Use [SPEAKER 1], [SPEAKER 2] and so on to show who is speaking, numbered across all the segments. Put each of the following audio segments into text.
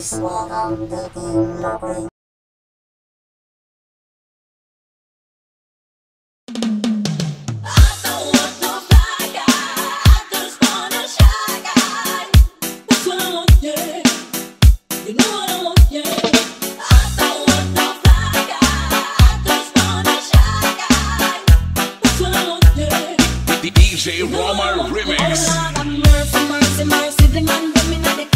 [SPEAKER 1] swung on the beam,
[SPEAKER 2] DJ Romar Remix.
[SPEAKER 3] Oh Lord, have mercy, mercy, mercy. The man them inna the party,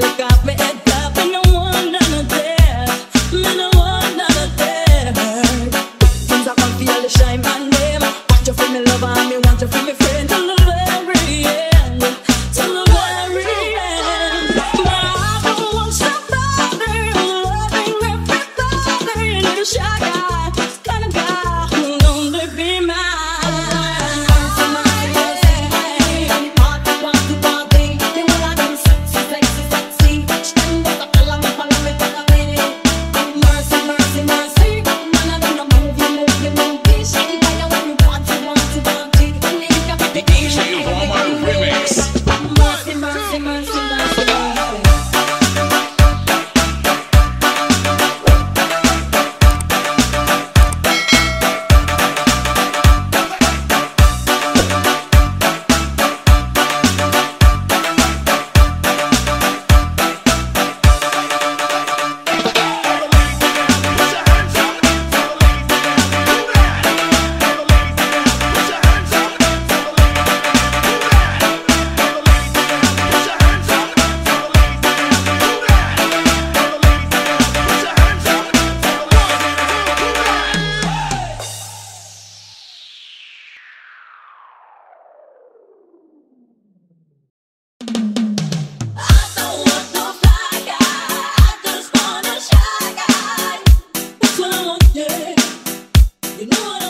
[SPEAKER 3] Look off me You know